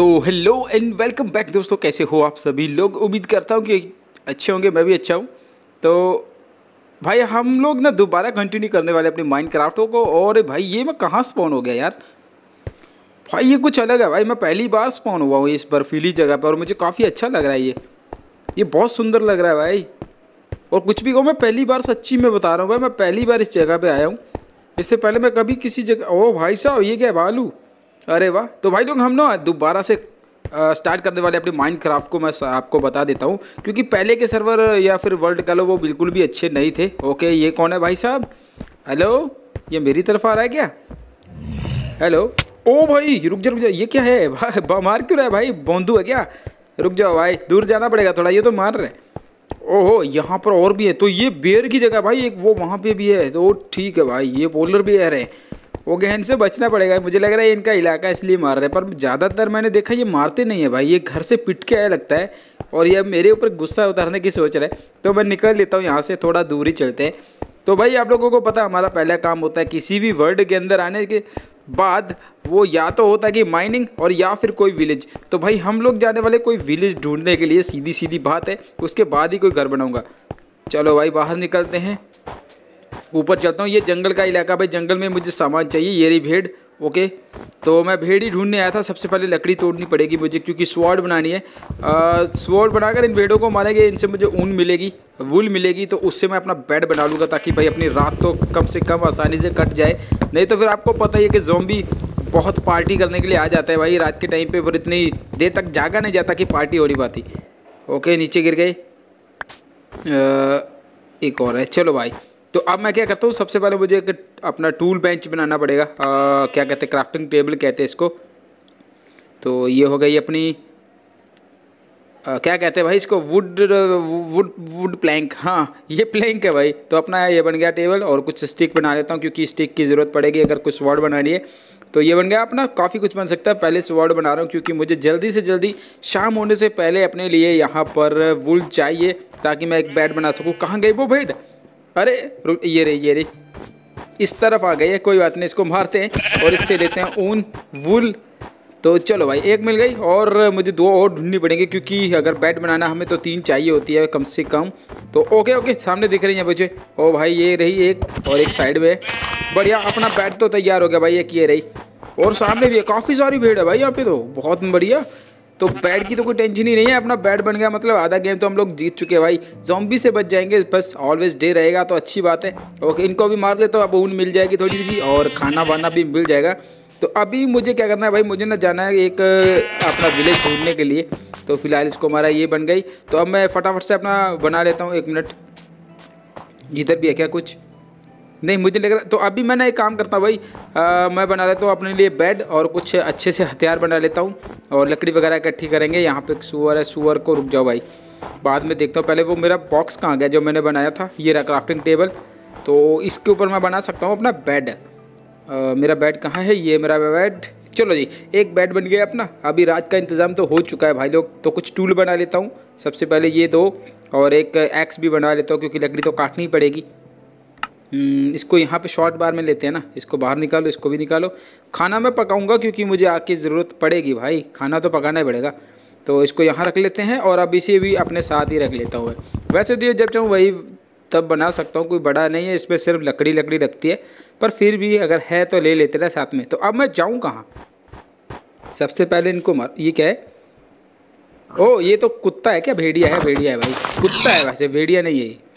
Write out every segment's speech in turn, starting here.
तो hello and welcome back दोस्तों, कैसे हो आप सभी लोग? उम्मीद करता हूँ कि अच्छे होंगे, मैं भी अच्छा हूँ। तो भाई, हम लोग ना दोबारा कंटिन्यू करने वाले अपने माइंड क्राफ्टों को, और भाई, ये मैं कहाँ स्पॉन हो गया यार? भाई, ये कुछ अलग है भाई, मैं पहली बार स्पॉन हुआ हूँ इस बर्फीली जगह पर, और मुझे काफ़ी अच्छा लग रहा है ये। ये बहुत सुंदर लग रहा है भाई। और कुछ भी कहूँ, मैं पहली बार सच्ची में बता रहा हूँ भाई, मैं पहली बार इस जगह पर आया हूँ। इससे पहले मैं कभी किसी जगह, ओ भाई साहब, ये क्या भालू? अरे वाह तो भाई लोग हम ना दोबारा से स्टार्ट करने वाले अपने माइंड क्राफ्ट को मैं आपको बता देता हूँ, क्योंकि पहले के सर्वर या फिर वर्ल्ड कह वो बिल्कुल भी अच्छे नहीं थे। ओके ये कौन है भाई साहब? हेलो ये मेरी तरफ़ आ रहा है क्या? हेलो ओ भाई, रुक जा रुक जा, ये क्या है? मार क्यों रहा है भाई? बोंदू है क्या? रुक जाओ भाई, दूर जाना पड़ेगा थोड़ा, ये तो मार रहे ओहो, यहाँ पर और भी है तो ये बेर की जगह भाई, एक वो वहाँ पे भी है तो ठीक है भाई, ये पोलर बेयर है। वो गहन से बचना पड़ेगा। मुझे लग रहा है इनका इलाका इसलिए मार रहे हैं, पर ज़्यादातर मैंने देखा ये मारते नहीं है भाई। ये घर से पिट के आया लगता है और ये मेरे ऊपर गुस्सा उतारने की सोच रहे तो मैं निकल लेता हूँ यहाँ से, थोड़ा दूर ही चलते हैं। तो भाई आप लोगों को पता, हमारा पहला काम होता है किसी भी वर्ल्ड के अंदर आने के बाद वो या तो होता है कि माइनिंग और या फिर कोई विलेज। तो भाई हम लोग जाने वाले कोई विलेज ढूँढने के लिए सीधी सीधी बात है, उसके बाद ही कोई घर बनाऊँगा। चलो भाई बाहर निकलते हैं। ऊपर चलता हूँ। ये जंगल का इलाका भाई, जंगल में मुझे सामान चाहिए, ये रही भेड़, ओके? तो मैं भेड़ ही ढूँढने आया था। सबसे पहले लकड़ी तोड़नी पड़ेगी मुझे, क्योंकि स्वॉर्ड बनानी है। स्वॉर्ड बनाकर इन भेड़ों को मारेंगे, इनसे मुझे ऊन मिलेगी वुल मिलेगी तो उससे मैं अपना बेड बना लूँगा ताकि भाई अपनी रात तो कम से कम आसानी से कट जाए। नहीं तो फिर आपको पता ही है कि जोम्बी बहुत पार्टी करने के लिए आ जाता है भाई, रात के टाइम पे फिर इतनी देर तक जागा नहीं जाता कि पार्टी हो नहीं पाती ओके, नीचे गिर गए। एक और है, चलो भाई। तो अब मैं क्या करता हूँ सबसे पहले मुझे एक अपना टूल बेंच बनाना पड़ेगा। आ, क्या कहते हैं क्राफ्टिंग टेबल कहते हैं इसको। तो ये हो गई अपनी आ, क्या कहते हैं भाई इसको वुड वुड वुड प्लैंक हाँ ये प्लैंक है भाई। तो अपना ये बन गया टेबल और कुछ स्टिक बना लेता हूँ क्योंकि स्टिक की ज़रूरत पड़ेगी अगर कुछ वर्ड बनानी है। तो ये बन गया अपना काफ़ी कुछ बन सकता है। पहले से वर्ड बना रहा हूँ क्योंकि मुझे जल्दी से जल्दी शाम होने से पहले अपने लिए यहाँ पर वुल चाहिए ताकि मैं एक बेड बना सकूँ। कहाँ गई वो भेड़ अरे ये रे ये रे इस तरफ़ आ गई है, कोई बात नहीं, इसको मारते हैं और इससे लेते हैं ऊन, वुल। तो चलो भाई, एक मिल गई और मुझे दो और ढूंढनी पड़ेंगी क्योंकि अगर बैट बनाना हमें तो तीन चाहिए होती है कम से कम। तो ओके ओके, सामने दिख रही है मुझे। ओ भाई, ये रही एक और एक साइड में। बढ़िया, अपना बैट तो तैयार हो गया भाई, एक ये रही। और सामने भी है, काफ़ी सारी भीड़ है भाई यहाँ पे तो बहुत बढ़िया। तो बैट की तो कोई टेंशन ही नहीं है, अपना बैट बन गया मतलब आधा गेम तो हम लोग जीत चुके हैं भाई। जॉम्बी से बच जाएँगे, बस ऑलवेज डे रहेगा तो अच्छी बात है। ओके इनको भी मार दे तो अब ऊन मिल जाएगी थोड़ी सी, और खाना वाना भी मिल जाएगा। तो अभी मुझे क्या करना है भाई, मुझे ना जाना है एक, अपना विलेज ढूँढने के लिए। तो फ़िलहाल इसको हमारा ये बन गई। तो अब मैं फटाफट से अपना बना लेता हूँ, एक मिनट। इधर भी है क्या कुछ? नहीं मुझे लग रहा। तो अभी मैं ना एक काम करता हूँ भाई आ, मैं बना लेता हूँ अपने लिए बेड और कुछ अच्छे से हथियार बना लेता हूँ और लकड़ी वगैरह इकट्ठी करेंगे। यहाँ पे सुअर है सुअर को रुक जाओ भाई। बाद में देखता हूँ पहले वो मेरा बॉक्स कहाँ गया जो मैंने बनाया था? ये रहा क्राफ्टिंग टेबल तो इसके ऊपर मैं बना सकता हूँ अपना बेड मेरा बेड कहाँ है? ये मेरा बेड चलो जी एक बेड बन गया अपना। अभी रात का इंतज़ाम तो हो चुका है भाई लोग तो कुछ टूल बना लेता हूँ। सबसे पहले ये दो और एक एक्स भी बना लेता हूँ क्योंकि लकड़ी तो काटनी पड़ेगी। इसको यहाँ पे शॉर्ट बार में लेते हैं ना इसको बाहर निकालो इसको भी निकालो। खाना मैं पकाऊँगा क्योंकि मुझे आग की ज़रूरत पड़ेगी भाई खाना तो पकाना ही पड़ेगा। तो इसको यहाँ रख लेते हैं और अब इसे भी अपने साथ ही रख लेता हूँ वैसे तो जब चाहूँ वही तब बना सकता हूँ कोई बड़ा नहीं है इसमें सिर्फ़ लकड़ी लकड़ी लगती है। पर फिर भी अगर है तो ले लेते ना साथ में। तो अब मैं जाऊँ कहाँ? सबसे पहले इनको मार ये क्या है? ओ ये तो कुत्ता है क्या? भेड़िया है भेड़िया है भाई। कुत्ता है वैसे भेड़िया नहीं है हम्म,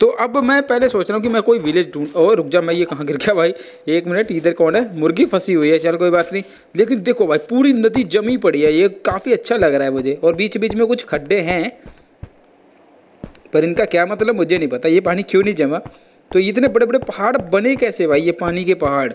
तो अब मैं पहले सोच रहा हूँ कि मैं कोई विलेज ढूंढ और रुक जा, मैं ये कहाँ गिर गया भाई? एक मिनट इधर कौन है? मुर्गी फंसी हुई है, चल कोई बात नहीं। लेकिन देखो भाई, पूरी नदी जमी पड़ी है, ये काफ़ी अच्छा लग रहा है मुझे। और बीच बीच में कुछ खड्डे हैं, पर इनका क्या मतलब मुझे नहीं पता। ये पानी क्यों नहीं जमा? तो इतने बड़े बड़े पहाड़ बने कैसे भाई, ये पानी के पहाड़?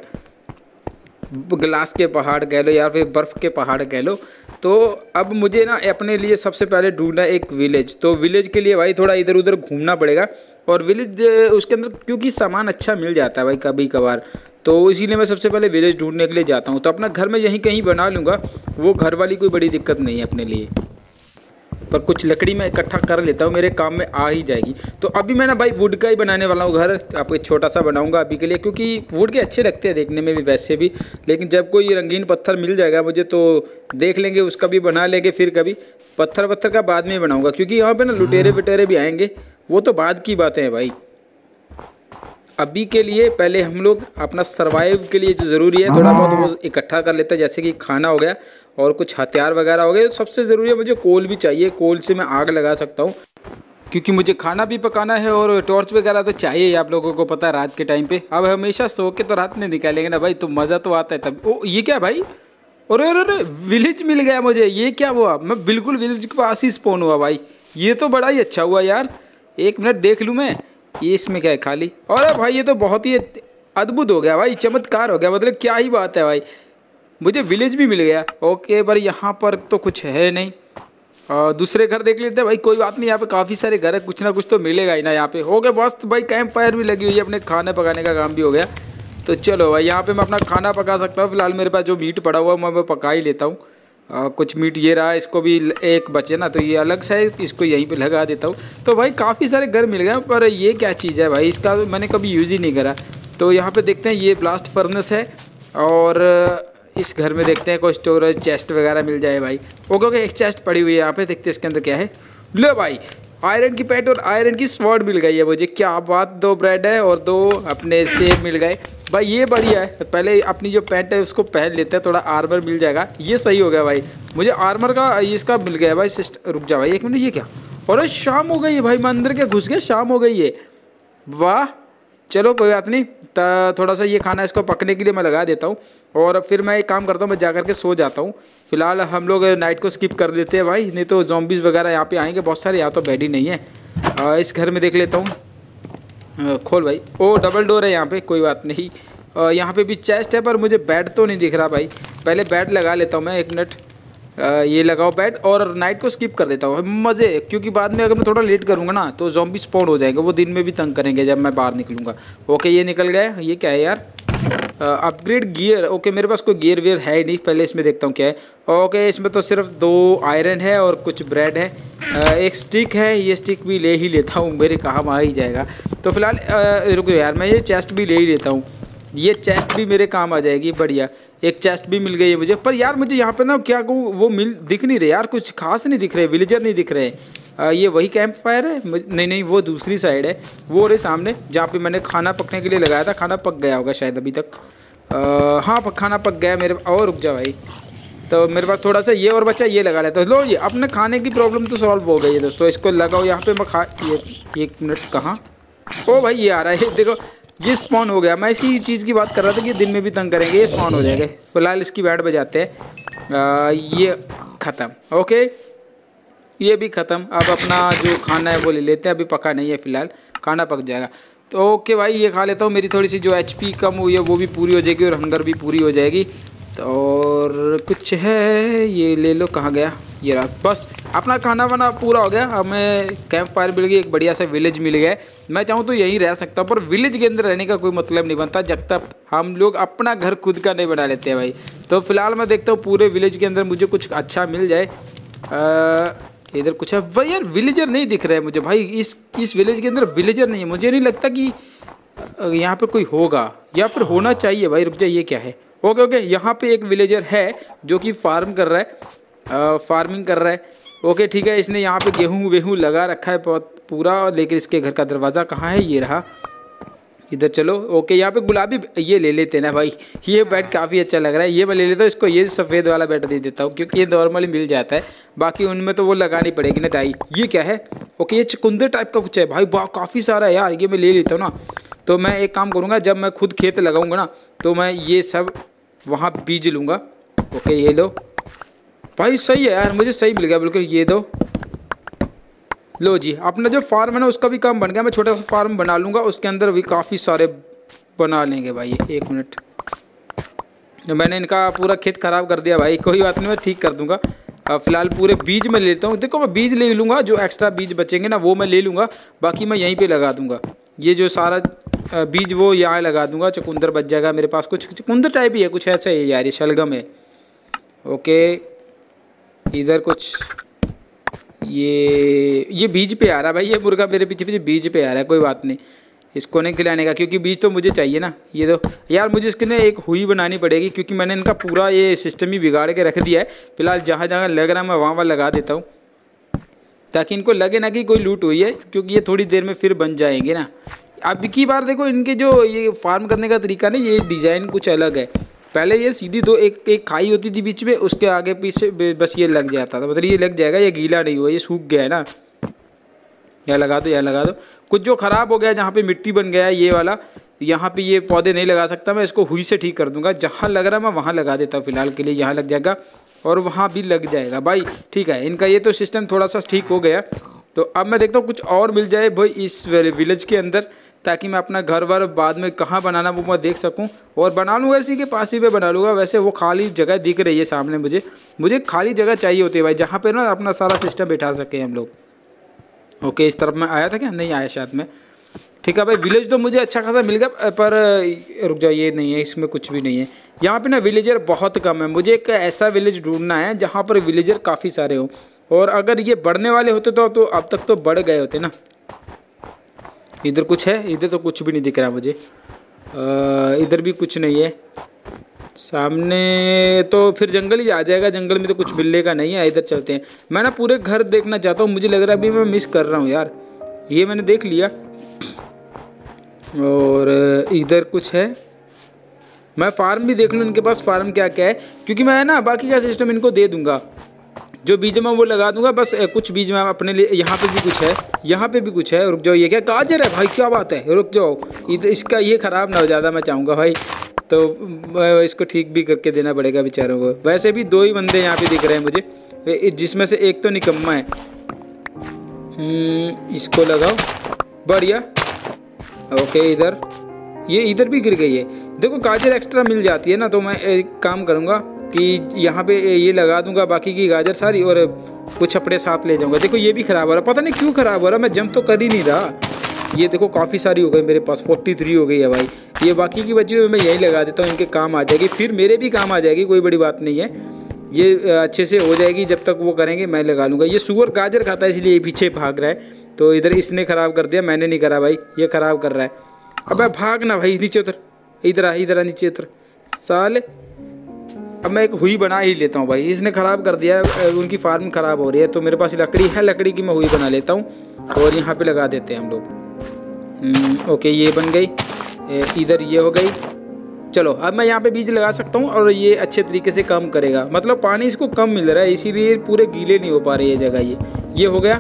ग्लास के पहाड़ कह लो या फिर बर्फ़ के पहाड़ कह लो तो अब मुझे ना अपने लिए सबसे पहले ढूंढना एक विलेज तो विलेज के लिए भाई थोड़ा इधर उधर घूमना पड़ेगा और विलेज उसके अंदर क्योंकि सामान अच्छा मिल जाता है भाई कभी कभार तो इसीलिए मैं सबसे पहले विलेज ढूँढने के लिए जाता हूँ। तो अपना घर में यहीं कहीं बना लूँगा, वो घर वाली कोई बड़ी दिक्कत नहीं है अपने लिए। पर कुछ लकड़ी मैं इकट्ठा कर लेता हूँ, मेरे काम में आ ही जाएगी। तो अभी मैं ना भाई वुड का ही बनाने वाला हूँ, घर आपको छोटा सा बनाऊँगा अभी के लिए, क्योंकि वुड के अच्छे लगते हैं देखने में भी वैसे भी, लेकिन जब कोई रंगीन पत्थर मिल जाएगा मुझे तो देख लेंगे, उसका भी बना लेंगे फिर कभी। पत्थर वत्थर का बाद में बनाऊँगा, क्योंकि यहाँ पर ना लुटेरे वटेरे भी आएँगे, वो तो बाद की बातें हैं भाई। अभी के लिए पहले हम लोग अपना सर्वाइव के लिए जो ज़रूरी है, थोड़ा बहुत वो इकट्ठा कर लेते हैं, जैसे कि खाना हो गया। और कुछ हथियार वगैरह हो गए सबसे ज़रूरी है मुझे कोल भी चाहिए, कोल से मैं आग लगा सकता हूँ। क्योंकि मुझे खाना भी पकाना है और टॉर्च वगैरह तो चाहिए ही, आप लोगों को पता है रात के टाइम पे। अब हमेशा सो के तो रात नहीं निकालेंगे ना भाई तो मज़ा तो आता है तब। ओ, ये क्या भाई? अरे अरे अरे विलेज मिल गया मुझे, ये क्या हुआ? मैं बिल्कुल विलेज के पास ही स्पोन हुआ भाई। ये तो बड़ा ही अच्छा हुआ यार। एक मिनट देख लूँ मैं, ये इसमें क्या है खाली? और भाई, ये तो बहुत ही अद्भुत हो गया भाई, चमत्कार हो गया मतलब क्या ही बात है भाई। मुझे विलेज भी मिल गया। ओके पर यहाँ पर तो कुछ है नहीं। और दूसरे घर देख लेते हैं। भाई, कोई बात नहीं, यहाँ पे काफ़ी सारे घर है। कुछ ना कुछ तो मिलेगा ही ना यहाँ पे। हो गया बस भाई कैंप फायर भी लगी हुई है। अपने खाने पकाने का काम भी हो गया। तो चलो भाई, यहाँ पे मैं अपना खाना पका सकता हूँ। फ़िलहाल मेरे पास जो मीट पड़ा हुआ मैं मैं पका ही लेता हूँ। कुछ मीट ये रहा इसको भी एक बचे ना तो ये अलग सा है। इसको यहीं पे लगा देता हूँ। तो भाई, काफ़ी सारे घर मिल गए पर ये क्या चीज़ है भाई? इसका मैंने कभी यूज़ ही नहीं करा। तो यहाँ पे देखते हैं, ये ब्लास्ट फर्नेस है और इस घर में देखते हैं कोई स्टोरेज चेस्ट वगैरह मिल जाए भाई। ओके ओके एक चेस्ट पड़ी हुई है यहाँ पे, देखते हैं इसके अंदर क्या है। लो भाई आयरन की पैंट और आयरन की स्वॉर्ड मिल गई है मुझे। क्या बात, दो ब्रेड है और दो अपने सेब मिल गए। भाई, ये बढ़िया है। पहले अपनी जो पैंट है, उसको पहन लेते हैं, थोड़ा आर्मर मिल जाएगा। ये सही हो गया भाई। मुझे आर्मर का इसका मिल गया भाई रुक जा भाई, एक मिनट, ये क्या? और शाम हो गई है भाई मैं अंदर के घुस गया शाम हो गई है। वाह! चलो, कोई बात नहीं। थोड़ा सा ये खाना इसको पकने के लिए मैं लगा देता हूँ। और फिर मैं एक काम करता हूँ, मैं जा के सो जाता हूँ। फ़िलहाल हम लोग नाइट को स्किप कर देते हैं भाई, नहीं तो जॉम्बीज़ वगैरह यहाँ पे आएँगे बहुत सारे, यहाँ तो बेड ही नहीं है। इस घर में देख लेता हूँ। खोल भाई। ओ डबल डोर है यहाँ पे, कोई बात नहीं। यहाँ पे भी चेस्ट है, पर मुझे बेड तो नहीं दिख रहा भाई। पहले बेड लगा लेता हूँ मैं, एक मिनट ये लगाओ बेड और नाइट को स्किप कर देता हूँ। मज़े, क्योंकि बाद में अगर मैं थोड़ा लेट करूँगा ना तो जॉम्बी स्पॉन हो जाएँगे। वो दिन में भी तंग करेंगे जब मैं बाहर निकलूँगा। ओके ये निकल गया। ये क्या है यार? अपग्रेड गियर ओके मेरे पास कोई गियर वियर है ही नहीं। पहले इसमें देखता हूँ क्या है। ओके इसमें तो सिर्फ़ दो आयरन है और कुछ ब्रेड है। एक स्टिक है। ये स्टिक भी ले ही लेता हूँ। मेरे काम आ ही जाएगा। तो फ़िलहाल रुको यार, मैं ये चेस्ट भी ले ही लेता हूँ। ये चेस्ट भी मेरे काम आ जाएगी बढ़िया। एक चेस्ट भी मिल गई है मुझे। पर यार मुझे यहाँ पे ना क्या कहूँ वो मिल दिख नहीं रहे यार कुछ खास नहीं दिख रहे विलेजर नहीं दिख रहे। आ, ये वही कैंप फायर है नहीं नहीं वो दूसरी साइड है। वो रहे सामने जहाँ पे मैंने खाना पकने के लिए लगाया था खाना पक गया होगा शायद अभी तक। आ, हाँ पक, खाना पक गया मेरे और रुक जा भाई। तो मेरे पास थोड़ा सा ये और बच्चा ये लगा लेता लो ये अपने खाने की प्रॉब्लम तो सॉल्व हो गई है दोस्तों। इसको लगाओ यहाँ पे मैं खा ये एक मिनट कहाँ? ओ भाई ये आ रहा है देखो। ये स्पॉन हो गया। मैं इसी चीज़ की बात कर रहा था कि दिन में भी तंग करेंगे, ये स्पॉन हो जाएँगे। फ़िलहाल इसकी बैट बजाते हैं। ये ख़त्म, ओके? ये भी ख़त्म। अब अपना जो खाना है वो ले लेते हैं। अभी पका नहीं है फ़िलहाल। खाना पक जाएगा। तो ओके भाई, ये खा लेता हूँ। मेरी थोड़ी सी जो एचपी कम हुई है, वो भी पूरी हो जाएगी और हंगर भी पूरी हो जाएगी। तो और कुछ है, ये ले लो, कहाँ गया? ये रहा। बस, अपना खाना वाना पूरा हो गया। हमें कैंप फायर मिल गई एक बढ़िया सा विलेज मिल गया। मैं चाहूँ तो यहीं रह सकता हूँ, पर विलेज के अंदर रहने का कोई मतलब नहीं बनता। जब तक हम लोग अपना घर खुद का नहीं बना लेते हैं भाई। तो फ़िलहाल मैं देखता हूँ पूरे विलेज के अंदर मुझे कुछ अच्छा मिल जाए। इधर कुछ है। भाई यार विलेजर नहीं दिख रहा है मुझे। भाई, इस इस विलेज के अंदर विलेजर नहीं है। मुझे नहीं लगता कि यहाँ पर कोई होगा। या फिर होना चाहिए। भाई, रुक जाए ये क्या है? ओके ओके यहाँ पे एक विलेजर है जो कि फार्म कर रहा है फ़ार्मिंग कर रहा है। ओके ठीक है, इसने यहाँ पे गेहूँ, वेहूँ लगा रखा है पूरा, लेकिन इसके घर का दरवाज़ा कहाँ है? ये रहा। इधर चलो। ओके यहाँ पे गुलाबी ये ले लेते हैं ना भाई। ये बेड काफ़ी अच्छा लग रहा है। ये मैं ले लेता हूँ, इसको ये सफ़ेद वाला बेड दे देता हूँ, क्योंकि ये नॉर्मली मिल जाता है। बाकी उनमें तो वो लगानी पड़ेगी ना टाई। ये क्या है? ओके ये चकुंदर टाइप का कुछ है भाई। वाह, काफ़ी सारा है यार। ये मैं ले लेता हूँ ना। तो मैं एक काम करूँगा, जब मैं खुद खेत लगाऊँगा ना तो मैं ये सब वहाँ बीज लूँगा। ओके, ये लो भाई, सही है यार, मुझे सही मिल गया, बिल्कुल, ये दो। लो जी, अपना जो फार्म है ना, उसका भी काम बन गया, मैं छोटा सा फार्म बना लूँगा, उसके अंदर भी काफ़ी सारे बना लेंगे भाई, एक मिनट। तो मैंने इनका पूरा खेत ख़राब कर दिया भाई, कोई बात नहीं, मैं ठीक कर दूँगा। फ़िलहाल पूरे बीज में लेता हूँ, देखो मैं बीज ले लूँगा, जो एक्स्ट्रा बीज बचेंगे ना, वो मैं ले लूँगा, बाकी मैं यहीं पे लगा दूँगा। ये जो सारा बीज वो यहाँ लगा दूँगा, चकुंदर बच जाएगा मेरे पास। कुछ चकुंदर टाइप ही है, कुछ ऐसा ही यार, ये शलगम है। ओके, इधर कुछ, ये ये बीज पे आ रहा है भाई, ये मुर्गा मेरे पीछे पीछे बीज पे आ रहा है, कोई बात नहीं। इसको नहीं खिलाने का, क्योंकि बीज तो मुझे चाहिए ना, ये तो यार मुझे इसके लिए एक हुई बनानी पड़ेगी, क्योंकि मैंने इनका पूरा ये सिस्टम ही बिगाड़ के रख दिया है। फ़िलहाल जहाँ जहाँ लग रहा है, मैं वहाँ वहाँ लगा देता हूँ। ताकि इनको लगे ना कि कोई लूट हुई है, क्योंकि ये थोड़ी देर में फिर बन जाएँगे ना। अब की बार देखो, इनके जो ये फार्म करने का तरीका ना ये डिज़ाइन कुछ अलग है। पहले ये सीधी दो, एक एक खाई होती थी बीच में, उसके आगे पीछे बस ये लग जाता था। मतलब ये लग जाएगा, ये गीला नहीं हुआ, ये सूख गया है ना। यह लगा दो, यह लगा दो। कुछ जो ख़राब हो गया, जहाँ पे मिट्टी बन गया है ये वाला, यहाँ पे ये पौधे नहीं लगा सकता, मैं इसको हुई से ठीक कर दूँगा। जहाँ लग रहा है, मैं वहाँ लगा देता हूँ फ़िलहाल के लिए, यहाँ लग जाएगा, और वहाँ भी लग जाएगा। भाई, ठीक है, इनका ये तो सिस्टम थोड़ा सा ठीक हो गया। तो अब मैं देखता हूँ, कुछ और मिल जाए भाई, इस विलेज के अंदर। ताकि मैं अपना घर वर बाद में कहाँ बनाना वो मैं देख सकूँ। और बना लूँगा इसी के पास ही पे बना लूँगा। वैसे वो खाली जगह दिख रही है सामने मुझे। मुझे खाली जगह चाहिए होती है भाई जहाँ पर ना अपना सारा सिस्टम बैठा सके हम लोग। ओके इस तरफ़ मैं आया था क्या? नहीं आया शायद मैं। ठीक है भाई विलेज तो मुझे अच्छा खासा मिल गया पर रुक जाओ ये नहीं है इसमें कुछ भी नहीं है। यहाँ पे ना विलेजर बहुत कम है। मुझे एक ऐसा विलेज ढूंढना है जहाँ पर विलेजर काफ़ी सारे हों। और अगर ये बढ़ने वाले होते तो, तो अब तक तो बढ़ गए होते ना। इधर कुछ है? इधर तो कुछ भी नहीं दिख रहा मुझे। इधर भी कुछ नहीं है। सामने तो फिर जंगल ही आ जाएगा। जंगल में तो कुछ मिलने का नहीं है, इधर चलते हैं। मैं ना पूरे घर देखना चाहता हूँ। मुझे लग रहा है अभी मैं मिस कर रहा हूँ यार। ये मैंने देख लिया। और इधर कुछ है। मैं फार्म भी देख लूँ इनके पास। फार्म क्या क्या है? क्योंकि मैं ना बाकी का सिस्टम इनको दे दूँगा। जो बीज मैं वो लगा दूँगा बस कुछ बीज मैं अपने लिए यहाँ पे भी कुछ है यहाँ पे भी कुछ है रुक जाओ ये क्या गाजर है भाई क्या बात है रुक जाओ इसका ये ख़राब ना हो ज़्यादा मैं चाहूँगा भाई तो इसको ठीक भी करके देना पड़ेगा बेचारों को वैसे भी दो ही बंदे यहाँ पे दिख रहे हैं मुझे जिसमें से एक तो निकम्मा है हम्म, इसको लगाओ बढ़िया ओके इधर ये इधर भी गिर गई है देखो गाजर एक्स्ट्रा मिल जाती है ना तो मैं एक काम करूँगा कि यहाँ पे ये लगा दूँगा, बाकी की गाजर सारी और कुछ अपने साथ ले जाऊँगा। देखो, ये भी ख़राब हो रहा पता नहीं क्यों ख़राब हो रहा मैं जंप तो कर ही नहीं रहा। ये देखो, काफ़ी सारी हो गई मेरे पास। फोर्टी थ्री हो गई है भाई। ये बाकी की बची हुई मैं यही लगा देता हूँ, इनके काम आ जाएगी। फिर मेरे भी काम आ जाएगी, कोई बड़ी बात नहीं है। ये अच्छे से हो जाएगी। जब तक वो करेंगे, मैं लगा लूँगा। ये सुअर गाजर खाता है, इसलिए पीछे भाग रहा है। तो इधर इसने ख़राब कर दिया, मैंने नहीं करा भाई। ये ख़राब कर रहा है। अब भाग ना भाई, नीचे उतर। इधर आ इधर आ, नीचे उतर। साल। अब मैं एक हुई बना ही लेता हूँ भाई। इसने ख़राब कर दिया उनकी फार्म ख़राब हो रही है तो मेरे पास लकड़ी है लकड़ी की मैं हुई बना लेता हूँ और यहाँ पे लगा देते हैं हम लोग। हम्म, ओके ये बन गई। इधर ये हो गई। चलो अब मैं यहाँ पे बीज लगा सकता हूँ और ये अच्छे तरीके से काम करेगा। मतलब पानी इसको कम मिल रहा है इसीलिए पूरे गीले नहीं हो पा रहे ये जगह ये। ये हो गया।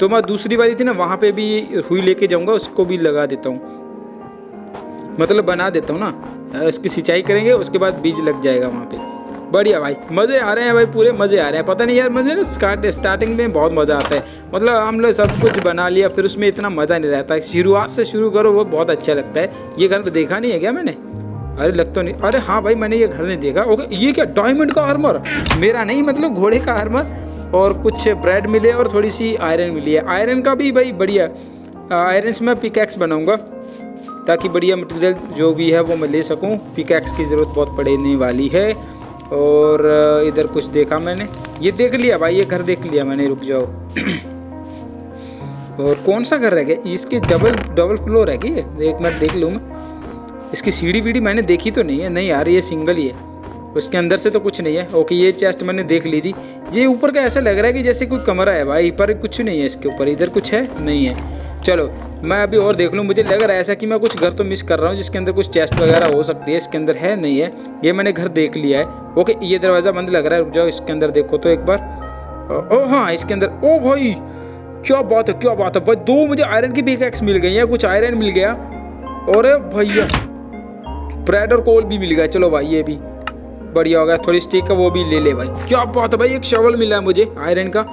तो मैं दूसरी वाली थी ना वहाँ पे भी हुई लेके जाऊँगा उसको भी लगा देता हूँ। मतलब बना देता हूँ ना इसकी सिंचाई करेंगे उसके बाद बीज लग जाएगा वहाँ पे। बढ़िया भाई, मज़े आ रहे हैं भाई, पूरे मज़े आ रहे हैं। पता नहीं यार, मुझे ना स्टार्ट स्टार्टिंग में बहुत मज़ा आता है। मतलब हम लोग सब कुछ बना लिया, फिर उसमें इतना मज़ा नहीं रहता शुरुआत से शुरू करो, वो बहुत अच्छा लगता है। ये घर देखा नहीं है क्या मैंने? अरे, लग तो नहीं, अरे हाँ भाई, मैंने ये घर नहीं देखा। ओके, ये क्या डायमंड का आर्मर मेरा नहीं मतलब घोड़े का आर्मर और कुछ ब्रेड मिले और थोड़ी सी आयरन मिली है। आयरन का भी भाई बढ़िया आयरन से मैं पिकैक्स बनाऊँगा। ताकि बढ़िया मटेरियल जो भी है, वो मैं ले सकूँ। पिकैक्स की ज़रूरत बहुत पड़ने वाली है। और इधर कुछ देखा मैंने। ये देख लिया भाई, ये घर देख लिया मैंने, रुक जाओ। और कौन सा घर रह गया इसके डबल डबल फ्लोर है कि एक मिनट देख लूँ मैं। इसकी सीढ़ी वीढ़ी मैंने देखी तो नहीं है। नहीं यार, ये सिंगल ही है। उसके अंदर से तो कुछ नहीं है। ओके, ये चेस्ट मैंने देख ली थी। ये ऊपर का ऐसा लग रहा है कि जैसे कोई कमरा है भाई, पर कुछ नहीं है इसके ऊपर। इधर कुछ है? नहीं है। चलो मैं अभी और देख लूँ, मुझे लग रहा है ऐसा कि मैं कुछ घर तो मिस कर रहा हूँ, जिसके अंदर कुछ चेस्ट वगैरह हो सकती है, इसके अंदर है नहीं है। ये मैंने घर देख लिया है। ओके ये दरवाज़ा बंद लग रहा है, रुक जाओ, इसके अंदर देखो तो एक बार। ओ हाँ इसके अंदर, ओ भाई, क्या बात है, क्या बात है, भाई, दो मुझे आयरन की पिकैक्स मिल गई है, कुछ आयरन मिल गया। और भैया ब्रेड और कोल भी मिल गया, चलो भाई, ये भी बढ़िया हो गया, थोड़ी स्टिक का वो भी ले ले भाई। क्या बात है भाई, एक शवल मिला है मुझे आयरन का।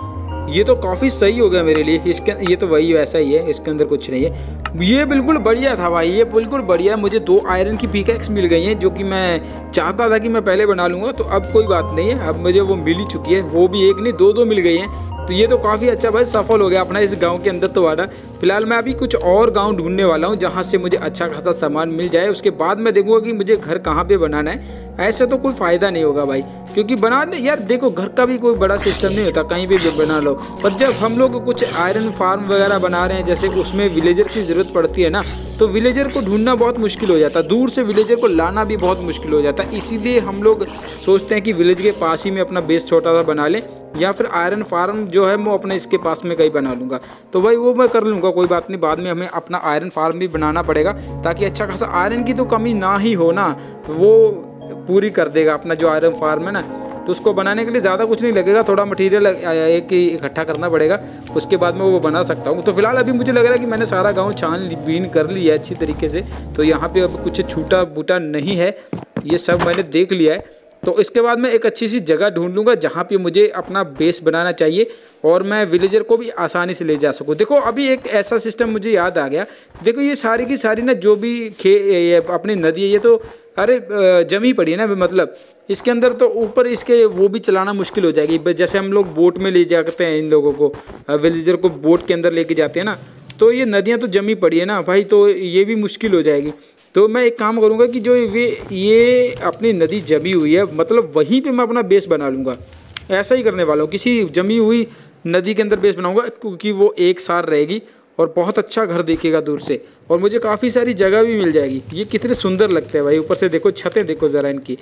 ये तो काफ़ी सही हो गया मेरे लिए। इसके, ये तो वही वैसा ही है, इसके अंदर कुछ नहीं है। ये बिल्कुल बढ़िया था भाई, ये बिल्कुल बढ़िया मुझे दो आयरन की पिकैक्स मिल गई हैं, जो कि मैं चाहता था कि मैं पहले बना लूँगा तो अब कोई बात नहीं है। अब मुझे वो मिल ही चुकी है, वो भी एक नहीं दो दो मिल गई हैं। तो ये तो काफ़ी अच्छा भाई सफल हो गया अपना इस गाँव के अंदर तो आना फ़िलहाल मैं अभी कुछ और गाँव ढूँढने वाला हूँ जहाँ से मुझे अच्छा खासा सामान मिल जाए। उसके बाद मैं देखूँगा कि मुझे घर कहाँ पे बनाना है। ऐसे तो कोई फ़ायदा नहीं होगा भाई, क्योंकि बना दे यार, देखो घर का भी कोई बड़ा सिस्टम नहीं होता, कहीं भी बना लो। पर जब हम लोग कुछ आयरन फार्म वगैरह बना रहे हैं, जैसे उसमें विलेजर की ज़रूरत पड़ती है ना तो विलेजर को ढूंढना बहुत मुश्किल हो जाता। है दूर से विलेजर को लाना भी बहुत मुश्किल हो जाता। है इसीलिए हम लोग सोचते हैं कि विलेज के पास ही में अपना बेस छोटा सा बना लें, या फिर आयरन फार्म जो है वो अपने इसके पास में कहीं बना लूँगा। तो भाई वो मैं कर लूँगा, कोई बात नहीं, बाद में हमें अपना आयरन फार्म भी बनाना पड़ेगा, ताकि अच्छा खासा आयरन की तो कमी ना ही हो ना, वो पूरी कर देगा अपना जो आयरन फार्म है ना। तो उसको बनाने के लिए ज़्यादा कुछ नहीं लगेगा, थोड़ा मटेरियल एक ही इकट्ठा करना पड़ेगा, उसके बाद में वो बना सकता हूँ। तो फ़िलहाल अभी मुझे लग रहा है कि मैंने सारा गाँव छान बीन कर लिया है अच्छी तरीके से तो यहाँ पे अब कुछ छूटा बूटा नहीं है, ये सब मैंने देख लिया है। तो इसके बाद मैं एक अच्छी सी जगह ढूंढ लूँगा जहाँ पे मुझे अपना बेस बनाना चाहिए और मैं विलेजर को भी आसानी से ले जा सकूँ। देखो, अभी एक ऐसा सिस्टम मुझे याद आ गया। देखो, ये सारी की सारी ना जो भी खे अपनी नदी है, ये तो अरे जमी पड़ी है ना मतलब इसके अंदर तो ऊपर इसके वो भी चलाना मुश्किल हो जाएगी। जैसे हम लोग बोट में ले जाते हैं इन लोगों को विलेजर को बोट के अंदर लेके जाते हैं ना तो ये नदियाँ तो जमी पड़ी है ना, भाई तो ये भी मुश्किल हो जाएगी। तो मैं एक काम करूँगा कि जो ये ये अपनी नदी जमी हुई है मतलब वहीं पे मैं अपना बेस बना लूँगा। ऐसा ही करने वाला हूँ। किसी जमी हुई नदी के अंदर बेस बनाऊँगा क्योंकि वो एक सार रहेगी और बहुत अच्छा घर देखेगा दूर से। और मुझे काफ़ी सारी जगह भी मिल जाएगी। ये कितने सुंदर लगते हैं भाई। ऊपर से देखो, छतें देखो ज़रा इनकी।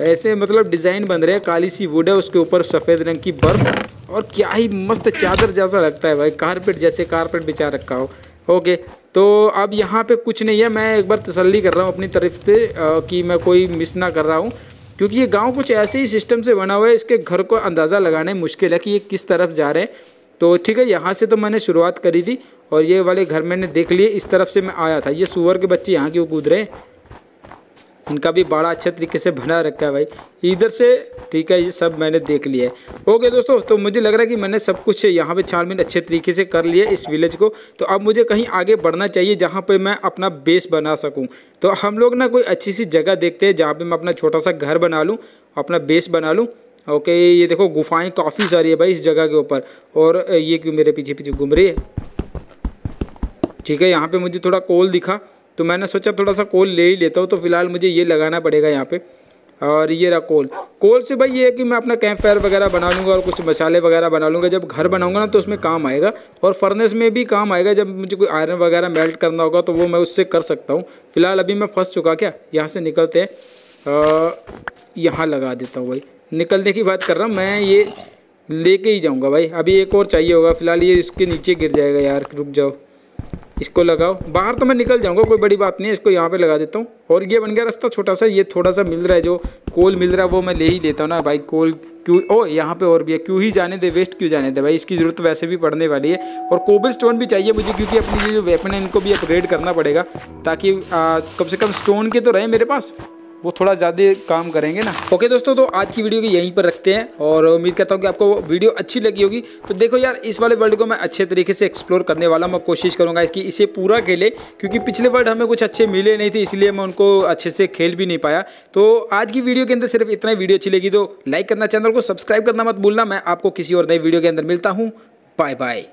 ऐसे मतलब डिज़ाइन बन रहे हैं। काली सी वुड है, उसके ऊपर सफ़ेद रंग की बर्फ़ और क्या ही मस्त चादर जैसा लगता है भाई। कारपेट जैसे कारपेट बिछा रखा हो। ओके तो अब यहाँ पे कुछ नहीं है। मैं एक बार तसल्ली कर रहा हूँ अपनी तरफ़ से कि मैं कोई मिस ना कर रहा हूँ। क्योंकि ये गाँव कुछ ऐसे ही सिस्टम से बना हुआ है, इसके घर को अंदाज़ा लगाने मुश्किल है कि ये किस तरफ़ जा रहे हैं। तो ठीक है, यहाँ से तो मैंने शुरुआत करी थी और ये वाले घर मैंने देख लिए, इस तरफ़ से मैं आया था। ये सुअर के बच्चे यहाँ क्यों कूद रहे हैं? इनका भी बड़ा अच्छे तरीके से बना रखा है भाई। इधर से, ठीक है, ये सब मैंने देख लिया है ओके दोस्तों तो मुझे लग रहा है कि मैंने सब कुछ यहाँ पे छानबीन अच्छे तरीके से कर लिया इस विलेज को। तो अब मुझे कहीं आगे बढ़ना चाहिए जहाँ पे मैं अपना बेस बना सकूँ। तो हम लोग ना कोई अच्छी सी जगह देखते हैं जहाँ पर मैं अपना छोटा सा घर बना लूँ, अपना बेस बना लूँ। ओके, ये देखो गुफाएँ काफ़ी सारी है भाई इस जगह के ऊपर। और ये क्यों मेरे पीछे पीछे घूम रही है? ठीक है, यहाँ पे मुझे थोड़ा कोल दिखा। तो मैंने सोचा थोड़ा सा कोल ले ही लेता हूँ तो फ़िलहाल मुझे ये लगाना पड़ेगा यहाँ पे। और ये रहा कोल कोल से भाई ये है कि मैं अपना कैंप फायर वगैरह बना लूँगा और कुछ मसाले वगैरह बना लूँगा। जब घर बनाऊँगा ना तो उसमें काम आएगा। और फर्नेस में भी काम आएगा, जब मुझे कोई आयरन वगैरह मेल्ट करना होगा तो वो मैं उससे कर सकता हूँ। फ़िलहाल अभी मैं फंस चुका क्या? यहाँ से निकलते हैं। यहाँ लगा देता हूँ भाई। निकलने की बात कर रहा हूँ, मैं ये लेके ही जाऊँगा भाई। अभी एक और चाहिए होगा, फ़िलहाल ये इसके नीचे गिर जाएगा यार। रुक जाओ। इसको लगाओ। बाहर तो मैं निकल जाऊँगा, कोई बड़ी बात नहीं है, इसको यहाँ पे लगा देता हूँ। और ये बन गया रास्ता छोटा सा, ये थोड़ा सा मिल रहा है, जो कोल मिल रहा है, वो मैं ले ही लेता हूँ ना। भाई कोल क्यों, ओ, यहाँ पे और भी है। क्यों ही जाने दे वेस्ट क्यों जाने दे? भाई इसकी ज़रूरत वैसे भी पड़ने वाली है। और कोबल स्टोन भी चाहिए मुझे, क्योंकि अपनी ये जो वेपन है, इनको भी अपग्रेड करना पड़ेगा, ताकि कम से कम स्टोन के तो रहे मेरे पास। वो थोड़ा ज़्यादा काम करेंगे ना। ओके दोस्तों तो आज की वीडियो को यहीं पर रखते हैं और उम्मीद करता हूँ कि आपको वीडियो अच्छी लगी होगी। तो देखो यार, इस वाले वर्ल्ड को मैं अच्छे तरीके से एक्सप्लोर करने वाला मैं कोशिश करूँगा इसकी, इसे पूरा खेले, क्योंकि पिछले वर्ल्ड हमें कुछ अच्छे मिले नहीं थे, इसलिए मैं उनको अच्छे से खेल भी नहीं पाया। तो आज की वीडियो के अंदर सिर्फ़ इतना ही। वीडियो अच्छी लगी तो लाइक करना, चैनल को सब्सक्राइब करना मत भूलना। मैं आपको किसी और नई वीडियो के अंदर मिलता हूँ। Bye bye